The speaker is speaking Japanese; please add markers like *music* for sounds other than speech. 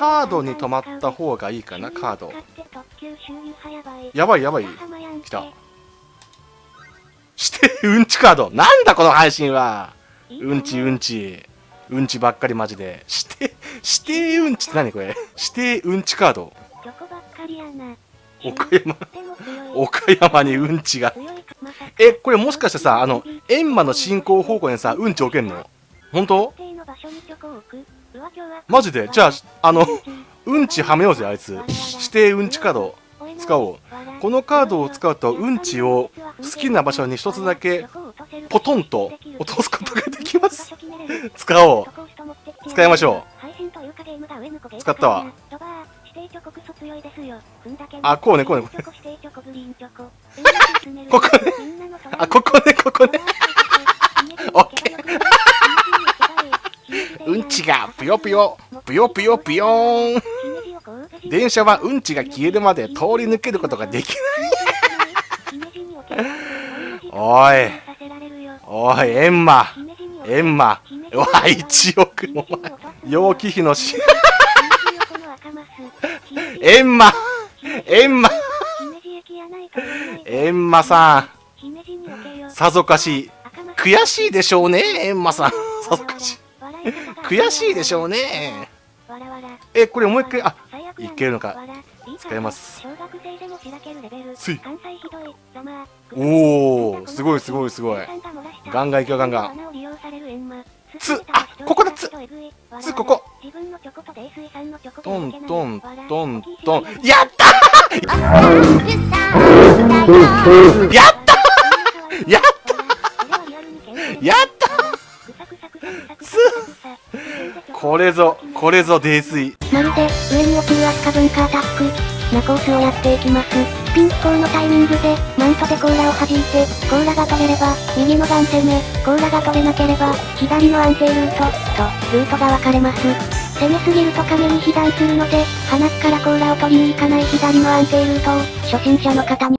カードに止まった方がいいかなカード。やばいやばい。来た。してうんちカード。なんだこの配信は。う。んちうんち。うんちばっかりマジで。して指定うんちって何これ？指定うんちカード。岡山。岡山にうんちが。えこれもしかしてさあの閻魔の進行方向にさうんち置けんの？本当？マジで？じゃああのうんちはめようぜあいつ。指定うんちカード使おう。このカードを使うとうんちを好きな場所に一つだけポトンと落とすことができます。使おう。使いましょう。使ったわ。あこうねこうね。こねこね。あここねここねオッケーうんちがぷよぷよ。ぷよぷよぷよーん。電車はうんちが消えるまで通り抜けることができない。おい。おい閻魔閻魔うわ1億も陽気比のし閻魔閻魔閻魔さん。さぞかし悔しいでしょうね閻魔さん。さぞかし。悔しいでしょうね。えこれもう一回あいけるのか。使います。つい。おおすごいすごいすごい。ガンガンいくよ。ガンガンつあここだつ。つここ。トントントントン。やったやったやったやったつ *laughs* これぞこれぞ泥酔。まるで上に落ちるアスカ文化アタック。なコースをやっていきます。ピンチコーのタイミングでマントでコーラを弾いてコーラが取れれば右のガン攻めコーラが取れなければ左の安定ルートとルートが分かれます。攻めすぎると亀に被弾するので、鼻からコーラを取りに行かない左の安定ルートを、初心者の方に